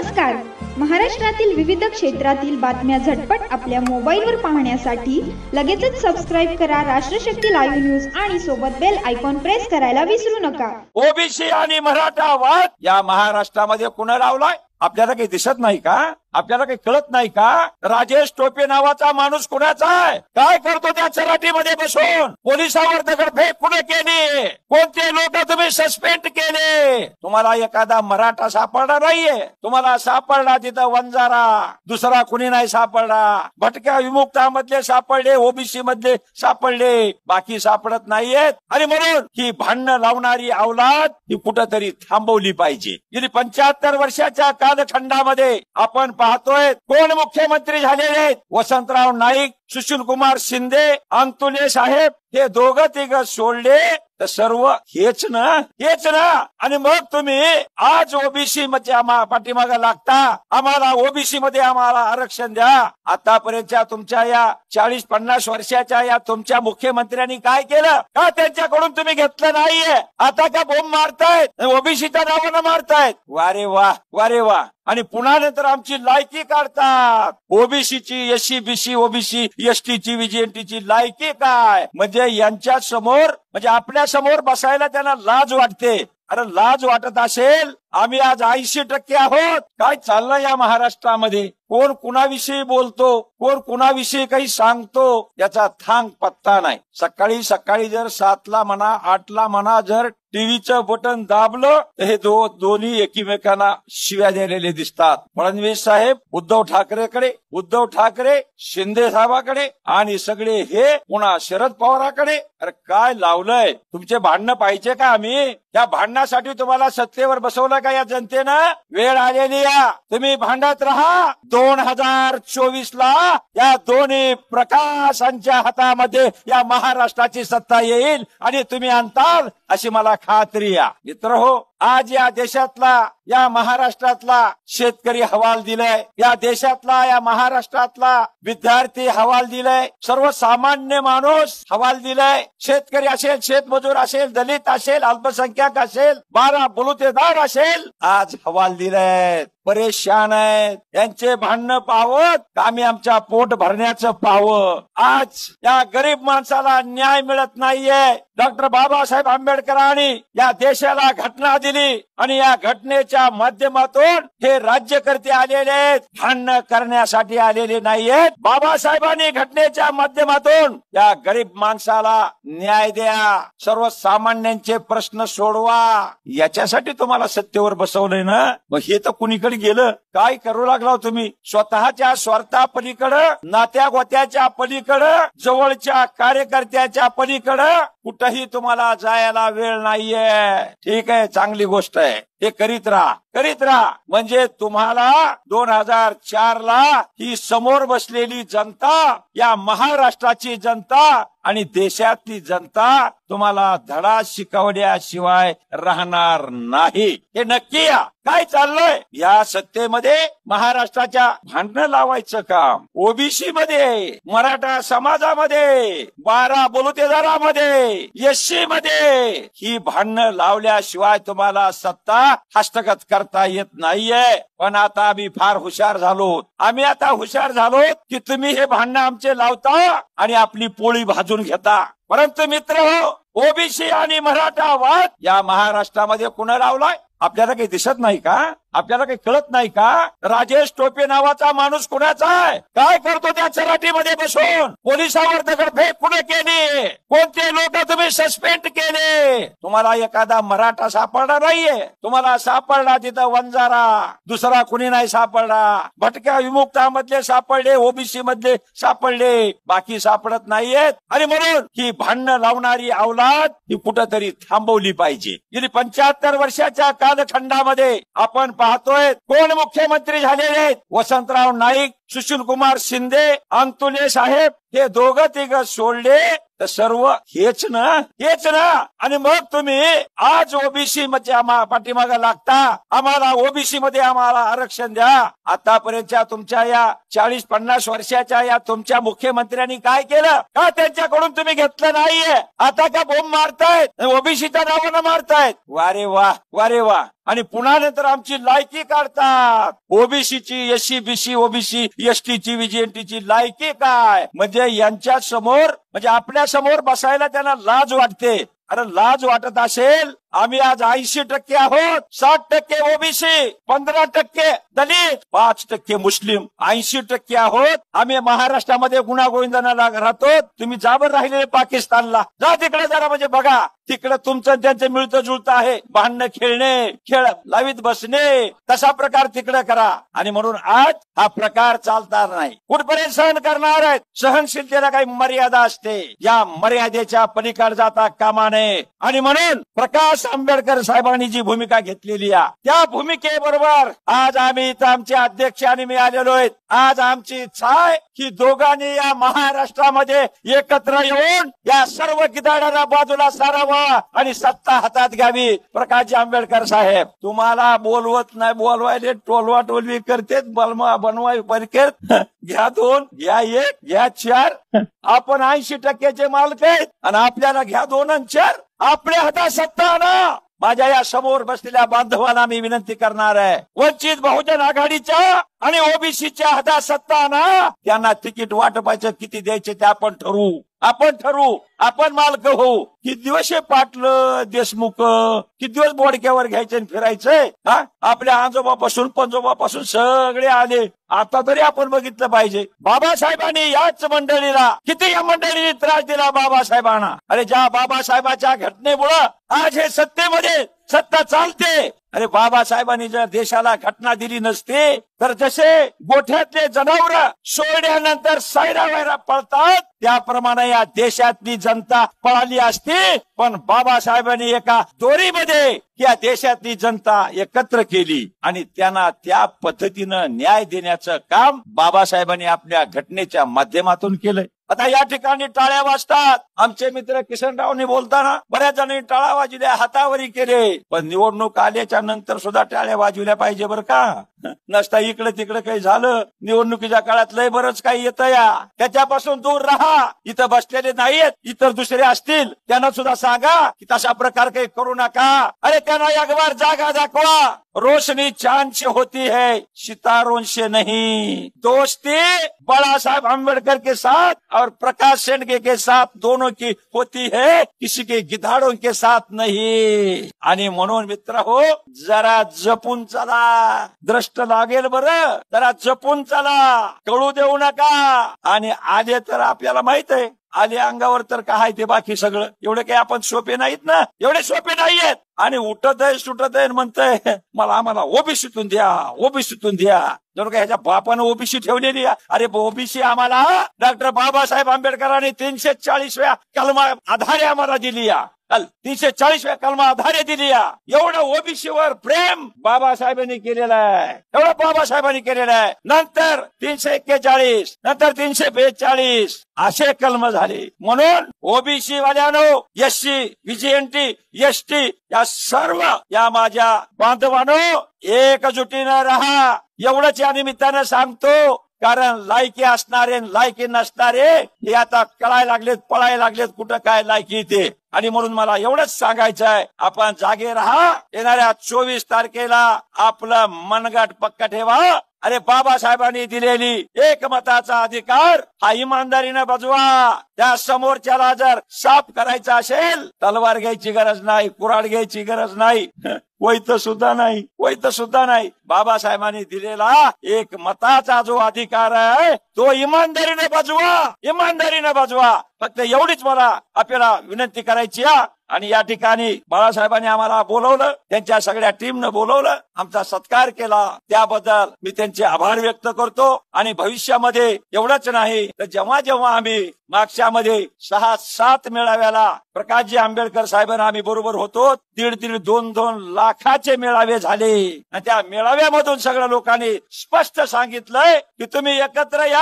नमस्कार. महाराष्ट्रातील विविध क्षेत्रातील बातम्या झटपट आपल्या मोबाईलवर पाहण्यासाठी लगेचच सबस्क्राईब करा राष्ट्रशक्ती लाईव्ह न्यूज आणि सोबत बेल आयकॉन प्रेस करायला विसरू नका. ओबीसी आणि मराठा वाद या महाराष्ट्रामध्ये कुणा लावलाय? आपल्याला काही दिसत नाही का? आपल्याला काही कळत नाही का? राजेश टोपे नावाचा माणूस कुणाचा आहे? काय करतो त्या चराटीमध्ये बसून? पोलिसावर दगडफेक कुणी केली? कोणते लोक तुम्ही सस्पेंड केले? तुम्हाला एखादा मराठा सापडला नाहीये. तुम्हाला सापडला तिथं वंजारा. दुसरा कुणी नाही सापडला. भटक्या विमुक्तामधले सापडले ओबीसी मधले सापडले. बाकी सापडत नाहीयेत. आणि म्हणून ही भांडणं लावणारी अवलाद ही कुठंतरी थांबवली पाहिजे. गेली पंच्याहत्तर वर्षाच्या कालखंडामध्ये आपण पाहतोय. कोण मुख्यमंत्री झालेले आहेत. वसंतराव नाईक सुशील कुमार शिंदे अंतुले साहेब. हे दोघं तिघ सोडले. तर सर्व हेच ना हेच ना. आणि मग तुम्ही आज ओबीसी मध्ये आम्हा पाठीमागा लागता. आम्हाला ओबीसी मध्ये आम्हाला आरक्षण द्या. आतापर्यंतच्या तुमच्या या चाळीस पन्नास वर्षाच्या या तुमच्या मुख्यमंत्र्यांनी काय केलं? का त्यांच्याकडून तुम्ही घेतलं नाहीये? आता का बोंब मारतायत? ओबीसीच्या नावानं मारतायत? वारे वा वारे वा. आणि पुन्हा नंतर आमची लायकी काढतात. ओबीसीची एससी बीसी ओबीसी एसटीची व्हीजीएनटीची लायकी काय? म्हणजे यांच्या समोर म्हणजे आपल्या समोर बसायला त्यांना लाज वाटते. अरे लाज वाटत असेल आम्ही आज ऐंशी टक्के आहोत. काय चाललंय या महाराष्ट्रामध्ये? कोण कुणाविषयी बोलतो? कोण कुणाविषयी काही सांगतो? याचा थांग पत्ता नाही. सकाळी सकाळी जर सातला म्हणा आठला म्हणा जर टीव्हीचं बटन दाबलं तर हे दो दोन्ही एकमेकांना शिव्या दिलेले दिसतात. फडणवीस साहेब उद्धव ठाकरेकडे उद्धव ठाकरे शिंदे साहेबाकडे आणि सगळे हे पुन्हा शरद पवाराकडे. अरे काय लावलंय? तुमचे भांडणं पाहिजे का आम्ही? या भांडणासाठी तुम्हाला सत्तेवर बसवलं का या जनतेनं वेळ आलेली या तुम्ही भांडत राहा. दोन हजार चोवीस ला या दोन्ही प्रकाशांच्या हातामध्ये या महाराष्ट्राची सत्ता येईल आणि तुम्ही आणताल अशी मला खात्री या मित्र हो आज या देशातला या महाराष्ट्रातला शेतकरी हवाल दिलाय. या देशातला या महाराष्ट्रातला विद्यार्थी हवाल दिलाय. सर्वसामान्य माणूस हवाल दिलाय. शेतकरी असेल शेतमजूर असेल दलित असेल अल्पसंख्याक असेल बारा बलुतेदार असेल आज हवाल दिलाय. परेशान आहेत. यांचे भांडणं पाहत आम्ही आमच्या पोट भरण्याचं पाहावं आज या गरीब माणसाला न्याय मिळत नाहीये. डॉक्टर बाबासाहेब आंबेडकरांनी या देशाला घटना दिली आणि या घटनेच्या माध्यमातून हे राज्यकर्ते आलेले आहेत. भांडणं करण्यासाठी आलेले नाहीयेत. बाबासाहेबांनी घटनेच्या माध्यमातून या गरीब माणसाला न्याय द्या. सर्वसामान्यांचे प्रश्न सोडवा. याच्यासाठी तुम्हाला सत्तेवर बसवलंय ना? मग हे तर कुणीकडे गेलं. काय करू लागला हो तुम्ही? स्वतःच्या स्वार्था पलीकडं नात्या गोत्याच्या पलीकडं जवळच्या कार्यकर्त्याच्या पलीकडं कुठंही तुम्हाला जायला वेळ नाहीये. ठीक आहे चांगली गोष्ट आहे. हे करीत राहा. करीत राहा. म्हणजे तुम्हाला दोन हजार चार ला ही समोर बसलेली जनता या महाराष्ट्राची जनता आणि देशातली जनता तुम्हाला धडा शिकवण्याशिवाय राहणार नाही. हे नक्की या. काय चाललंय? या सत्तेमध्ये महाराष्ट्राच्या भांडणं लावायचं काम. ओबीसी मध्ये मराठा समाजामध्ये बारा बलुतेदारामध्ये एससी मध्ये ही भांडणं लावल्याशिवाय तुम्हाला सत्ता हस्तगत करता येत नाहीये. पण आता आम्ही फार हुशार झालो. आम्ही आता हुशार झालो की तुम्ही हे भांडणं आमचे लावता आणि आपली पोळी भाजून घेता. परंतु मित्र हो ओबीसी आणि मराठा वाद या महाराष्ट्रामध्ये कुणा लावलाय? आपल्याला काही दिसत नाही का? आपल्याला काही कळत नाही का? राजेश टोपे नावाचा माणूस कुणाचा आहे? काय करतो त्या चराटीमध्ये बसून? पोलिसावर दगडफेक कुणी केली? कोणते लोक तुम्ही सस्पेंड केले? तुम्हाला एखादा मराठा सापडला नाहीये. तुम्हाला सापडला तिथं वंजारा. दुसरा कुणी नाही सापडला. भटक्या विमुक्तामधले सापडले ओबीसी मधले सापडले. बाकी सापडत नाहीयेत. आणि म्हणून ही भांडणं लावणारी अवलाद ही कुठंतरी थांबवली पाहिजे. गेली पंच्याहत्तर वर्षाच्या कालखंडामध्ये आपण पाहतोय. कोण मुख्यमंत्री झालेले आहेत? वसंतराव नाईक सुशील कुमार शिंदे अंतुले साहेब हे दोघं तिघ सोडले. तर सर्व हेच ना? हेच ना? आणि मग तुम्ही आज ओबीसी मध्ये आम्हा पाठीमागा लागता. आम्हाला ओबीसी मध्ये आम्हाला आरक्षण द्या. आतापर्यंतच्या तुमच्या या चाळीस पन्नास वर्षाच्या या तुमच्या मुख्यमंत्र्यांनी काय केलं? का त्यांच्याकडून तुम्ही घेतलं नाहीये? आता का बोंब मारतायत? ओबीसीच्या नावानं मारतायत? वारे वा वारे वा. आणि पुन्हा नंतर आमची लायकी काढतात. ओबीसीची एससी बीसी ओबीसी एसटीची व्हीजीएनटीची लायकी काय? म्हणजे यांच्या समोर म्हणजे आपल्यासमोर बसायला त्यांना लाज वाटते. अरे लाज वाटत असेल आम्ही आज ऐंशी टक्के आहोत साठ टक्के ओबीसी पंधरा टक्के दलित पाच टक्के मुस्लिम ऐंशी टक्के आहोत. आम्ही महाराष्ट्रामध्ये गुणागोविंदनाला राहतो. तुम्ही जाबर राहिलेले पाकिस्तानला. जा तिकडे जरा म्हणजे बघा. तिकडे तुमचं त्यांचं मिळतं जुळतं आहे. भांडणं खेळणे खेळ लावीत बसणे तसा प्रकार तिकडे करा. आणि म्हणून आज हा प्रकार चालणार नाही. कुठपर्यंत सहन करणार आहेत? सहनशीलतेला काही मर्यादा असते. या मर्यादेच्या पलीकडे जाता कामा नये. आणि म्हणून प्रकाश आंबेडकर साहेबांनी जी भूमिका घेतलेली आहे त्या भूमिकेबरोबर आज आम्ही इथं आमचे अध्यक्ष आणि मी आलेलो आहेत. आज आमची इच्छा आहे की दोघांनी या महाराष्ट्रामध्ये एकत्र येऊन या सर्व गिदाडांना बाजूला सारावा आणि सत्ता हातात घ्यावी. प्रकाशजी आंबेडकर साहेब तुम्हाला बोलवत नाही बोलवायले टोलवा टोलवी करतेत बलमा बनवाय परिकेत घ्या दोन घ्या एक घ्या चार. आपण ऐंशी टक्क्याचे मालक आहेत आणि आपल्याला घ्या दोन आणि चार. आपल्या हातात सत्ता ना. माझ्या या समोर बसलेल्या बांधवांना मी विनंती करणार आहे. वंचित बहुजन आघाडीच्या आणि ओबीसीच्या हातात सत्ता ना त्यांना तिकीट वाटपाचं किती द्यायचे ते आपण ठरवू. आपण ठरवू. आपण मालक होऊ. किती दिवस हे पाटलं देशमुख किती दिवस बोडक्यावर घ्यायचे आणि फिरायचंय? हा? आपल्या आजोबापासून पंजोबापासून सगळे आले. आता तरी आपण बघितलं पाहिजे. बाबासाहेबांनी याच मंडळीला किती या मंडळीने त्रास दिला बाबासाहेबांना? अरे ज्या बाबासाहेबाच्या घटनेमुळं आज हे सत्तेमध्ये सत्ता चालते. अरे बाबासाहेबांनी जर देशाला घटना दिली नसते तर जसे गोठ्यातले जनावर सोडल्यानंतर सायरा वायरा पळतात त्याप्रमाणे या देशातली जनता पळाली असती. पण बाबासाहेबांनी एका दोरीमध्ये या देशातली जनता एकत्र केली आणि त्यांना त्या पद्धतीनं न्याय देण्याचं काम बाबासाहेबांनी आपल्या घटनेच्या माध्यमातून केलंय. आता या ठिकाणी टाळ्या वाजतात. आमचे मित्र किशनरावनी बोलताना बऱ्याच जणांनी टाळ्या वाजविल्या हातावरी केले. पण निवडणूक आल्याच्यानंतर सुद्धा टाळ्या वाजविल्या पाहिजे बरं का? नसता इकडे तिकडे काही झालं निवडणुकीच्या काळात लय बरंच काही येतं या. त्याच्यापासून दूर राहा. इथं बसलेले नाहीयेत इतर दुसरे असतील. त्यांना सुद्धा सांगा की तशा प्रकार काही करू नका. अरे त्यांना एक जागा दाखवा. रोशनी चांद से होती है सितारों से नहीं। दोस्ती बाळा साहब अम्बेडकर के साथ और प्रकाश सेंडके के साथ दोनों की होती है किसी के गिधाड़ों के साथ नहीं। आणि म्हणून मित्र हो जरा जपून चला। द्रष्ट लागेल बर जरा जपून चला। कळू देऊ नका। आणि आले तर आपल्याला माहीत आहे आले अंगावर तर काय ते बाकी सगळं? एवढे काही आपण सोपे नाहीत ना? एवढे सोपे नाहीयेत. आणि उठत आहे सुटत आहे म्हणतंय मला आम्हाला ओबीसीतून द्या ओबीसीतून द्या. जणू का ह्याच्या बापानं ओबीसी ठेवलेली अरे ओबीसी आम्हाला डॉक्टर बाबासाहेब आंबेडकरांनी तीनशे चाळीसव्या कलमा आधारे आम्हाला दिली या काल तीनशे चाळीसव्या कलमा आधारे दिली एवढं ओबीसीवर प्रेम बाबासाहेबांनी केलेलं आहे. एवढं बाबासाहेबांनी केलेलं आहे. नंतर तीनशे एक्केचाळीस नंतर तीनशे बेचाळीस असे कलम झाले. म्हणून ओबीसी वाल्यानो एससी व्हीजीएनटी एसटी या सर्व या माझ्या बांधवानो एकजुटीनं राहा. एवढंच या निमित्तानं सांगतो कारण लायकी असणारे लायकी नसणारे हे आता कळायला लागलेत पळायला लागलेत कुठं काय लायकी ते आणि म्हणून मला एवढंच सांगायचं आहे आपण जागे राहा. येणाऱ्या चोवीस तारखेला आपलं मनगट पक्क ठेवा. अरे बाबासाहेबांनी दिलेली एकमताचा अधिकार हा इमानदारीनं बजवा. त्या समोरच्याला जर साफ करायचा असेल तलवार घ्यायची गरज नाही कुराड घ्यायची गरज नाही. वैध सुद्धा नाही वैध सुद्धा नाही. बाबासाहेबांनी दिलेला एक मताचा जो अधिकार आहे तो इमानदारीने बजवा इमानदारीने बजवा. फक्त एवढीच मला आपल्याला विनंती करायची आणि या ठिकाणी बाळासाहेबांनी आम्हाला बोलवलं त्यांच्या सगळ्या टीमनं बोलवलं आमचा सत्कार केला. त्याबद्दल मी त्यांचे आभार व्यक्त करतो. आणि भविष्यामध्ये एवढंच नाही तर जेव्हा जेव्हा आम्ही मागच्यामध्ये सहा सात मेळाव्याला प्रकाशजी आंबेडकर साहेबांना आम्ही बरोबर होतो. दीड दीड दोन दोन लाखाचे मेळावे झाले. आणि त्या मेळाव्यामधून सगळ्या लोकांनी स्पष्ट सांगितलंय की तुम्ही एकत्र या.